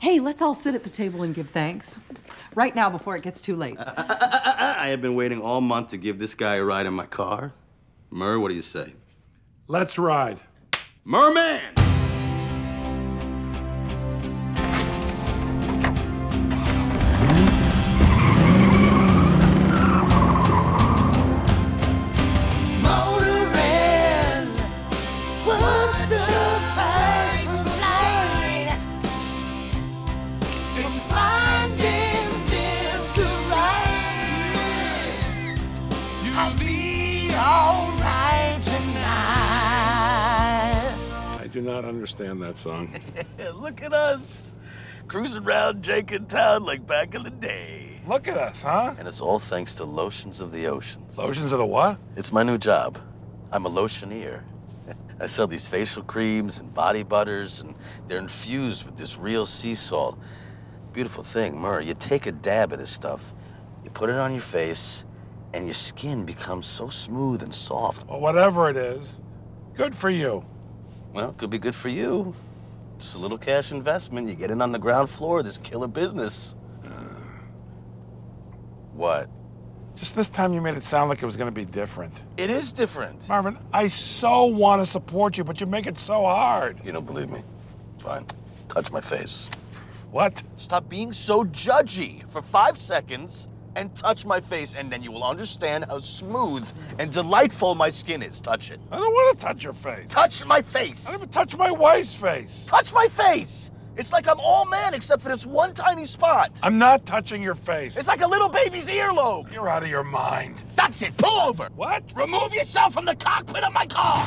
Hey, let's all sit at the table and give thanks. Right now, before it gets too late. I have been waiting all month to give this guy a ride in my car. Mur, what do you say? Let's ride. Merman! Do not understand that song. Look at us, cruising around Jenkintown like back in the day. Look at us, huh? And it's all thanks to Lotions of the Oceans. Lotions of the what? It's my new job. I'm a lotioneer. I sell these facial creams and body butters, and they're infused with this real sea salt. Beautiful thing, Murr. You take a dab of this stuff, you put it on your face, and your skin becomes so smooth and soft. Well, whatever it is, good for you. Well, it could be good for you. Just a little cash investment. You get in on the ground floor of this killer business. What? Just this time you made it sound like it was going to be different. It is different. Marvin, I so want to support you, but you make it so hard. You don't believe me? Fine. Touch my face. What? Stop being so judgy for five seconds and touch my face, and then you will understand how smooth and delightful my skin is. Touch it. I don't want to touch your face. Touch my face. I don't even touch my wife's face. Touch my face. It's like I'm all man except for this one tiny spot. I'm not touching your face. It's like a little baby's earlobe. You're out of your mind. That's it. Pull over. What? Remove yourself from the cockpit of my car.